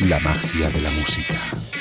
la magia de la música.